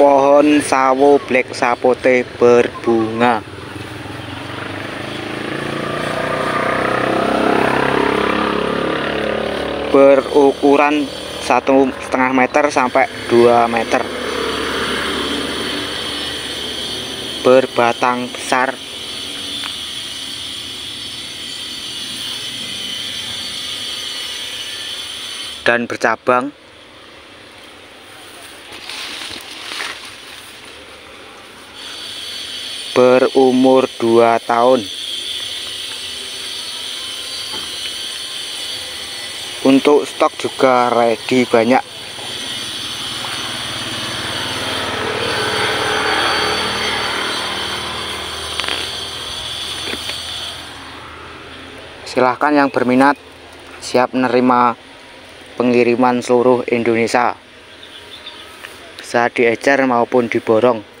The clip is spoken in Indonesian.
Pohon sawo black sapote berbunga. Berukuran satu setengah meter sampai 2 meter. Berbatang besar. Dan bercabang berumur 2 tahun. Untuk stok juga ready banyak. Silahkan yang berminat siap menerima pengiriman seluruh Indonesia. Bisa diecer maupun diborong